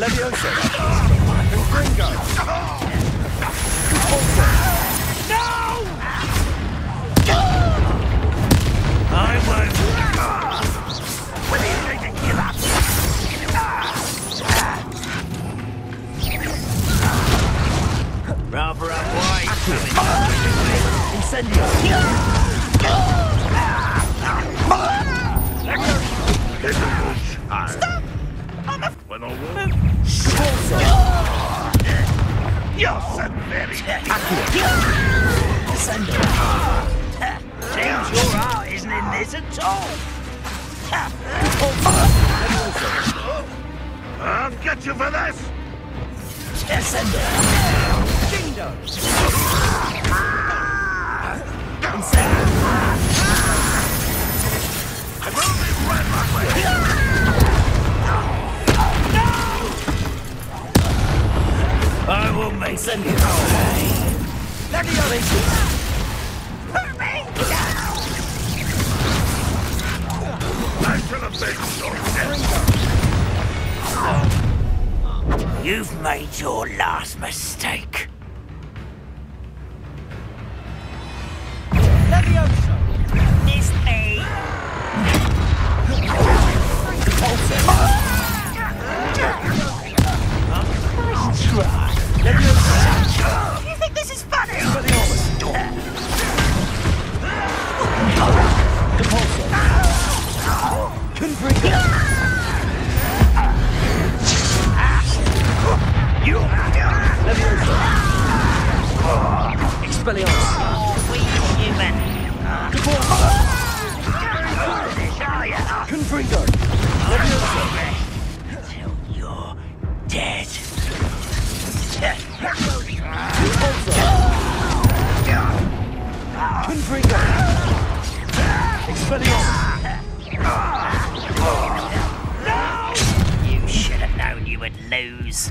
Levioso. Confringo. Repulsor. No! I won't. Rather unwise coming Incendio. Very Descendo. Your heart isn't in this at all. I'll get you for this! Descendo. Dindo. Incendio. Levioso. I should have been so! You've made your last mistake. You Levioso. Expelliarmus. Oh, we? Confringo. Levioso. Till. You should have known you would lose.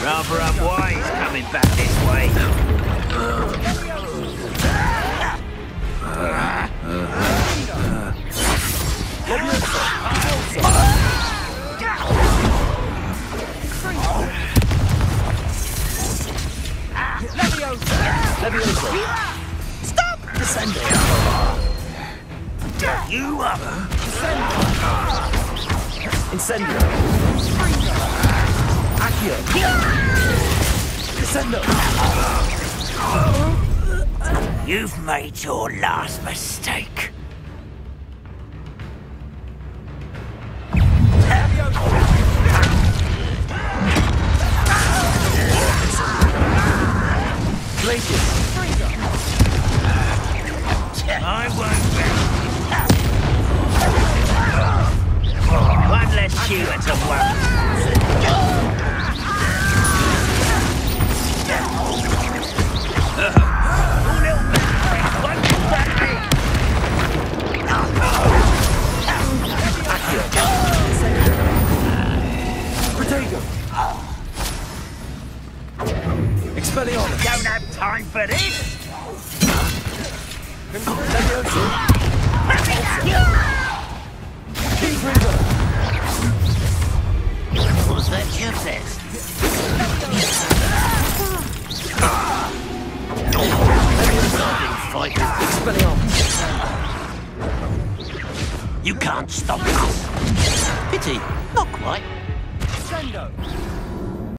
Rather unwise coming back this way. Stop! Descendo. You up? Incendio. Accio. Descendo. You've made your last mistake. I won't One less human to worry. Protego. Expelliarmus. Don't have time for this. Levioso. Confringo. Was that your? Fight. Expelliarmus. You can't stop us. Pity, not quite. Descendo.